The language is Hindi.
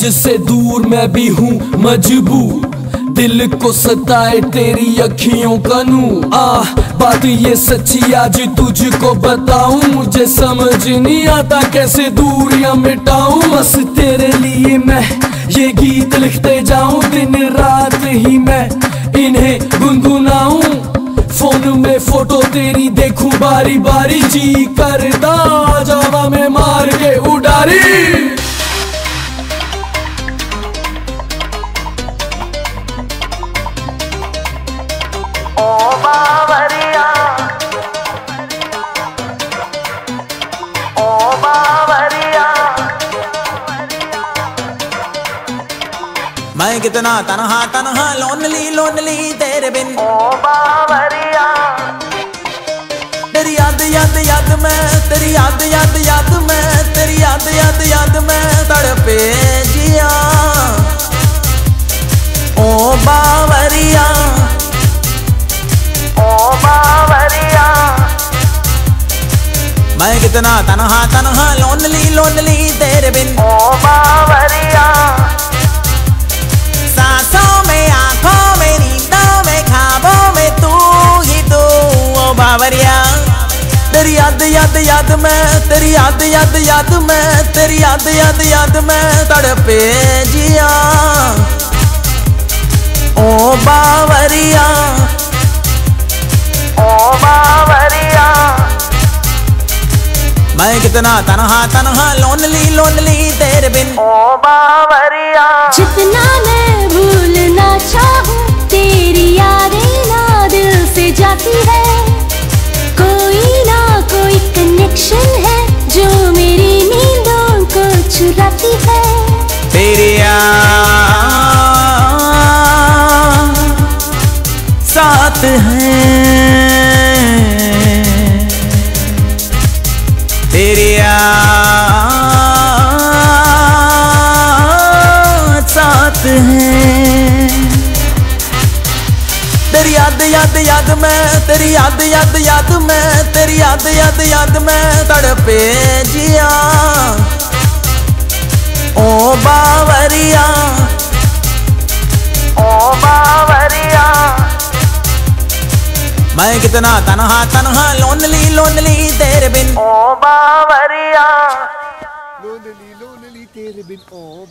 तुझसे दूर मैं भी हूँ मजबूर। दिल को सताए तेरी अखियों का नूर। आ बात ये सच्ची आज तुझको बताऊँ। मुझे समझ नहीं आता कैसे दूरियाँ मिटाऊं। बस तेरे लिए मैं ये गीत लिखते जाऊँ। दिन रात ही मैं इन्हें गुनगुनाऊं। फ़ोन में फ़ोटो तेरी देखूँ। बारी बारी जी करदा जावा में मार के उडारी। मैं कितना तनहा तनहा लोनली लोनली तेरे बिन। ओ बावरिया। तेरी याद याद याद मैं तेरी याद याद याद मैं तेरी याद याद याद मैं तड़पे जिया। ओ बावरिया। ओ बावरिया। मैं कितना तनहा तनहा लोनली लोनली तेरे बिन। ओ बावरिया। बावरिया तेरी याद याद याद मैं तेरी याद याद याद मैं तेरी याद याद याद मैं तड़पे जिया। ओ बावरिया ओ बावरिया। मैं कितना तनहा तनहा लोनली लोनली तेरे बिन। ओ बावरिया। जितना मैं भूलना चाहूँ तेरी यादें ना दिल से जाती है। को चुराती है। तेरी साथ है। तेरी साथ है। तेरी याद याद याद मैं, तेरी याद याद याद मैं, तेरी याद याद याद मैं तड़पे जिया। बावरिया। ओ बावरिया। मैं कितना तनहा तनहा लोनली लोनली तेरे बिन। ओ बावरिया। लोनली लोनली तेरे बिन ओ